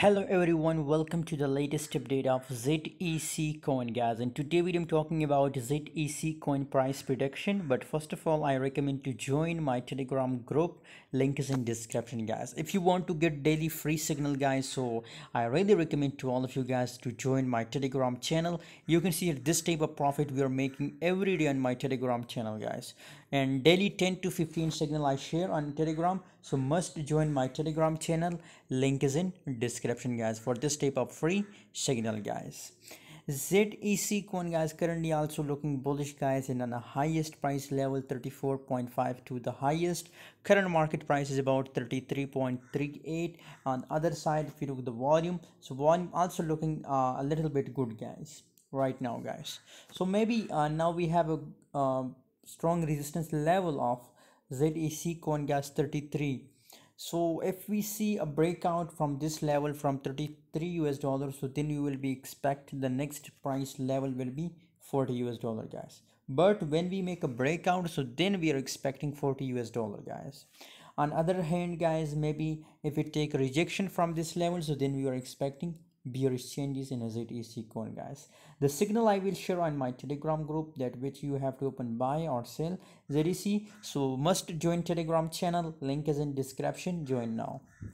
Hello everyone, welcome to the latest update of ZEC coin guys. And today we I'm talking about ZEC coin price prediction. But first of all I recommend to join my telegram group. Link is in description guys. If you want to get daily free signal guys so I really recommend to all of you guys to join my telegram channel. You can see this type of profit we are making every day on my telegram channel guys. And daily 10 to 15 signal I share on telegram. So must join my telegram channel. Link is in description guys for this type of free signal guys. ZEC coin guys currently also looking bullish guys and on the highest price level 34.5 to the highest. Current market price is about 33.38 on other side if you look the volume so volume also looking uh, a little bit good guys right now guys. So maybe uh, now we have a uh, strong resistance level of ZEC coin guys 33 so if we see a breakout from this level from 33 US dollars so then you will be expect the next price level will be 40 US dollar guys. But when we make a breakout so then we are expecting 40 US dollar guys. On other hand guys maybe if we take rejection from this level so then we are expecting bearish changes in ZEC coin guys. The signal I will share on my telegram group that which you have to open buy or sell ZEC so must join telegram channel. Link is in description. Join now